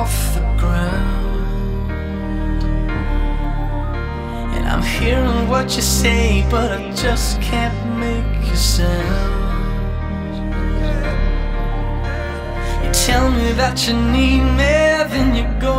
off the ground. And I'm hearing what you say, but I just can't make a sound. You tell me that you need me, then you go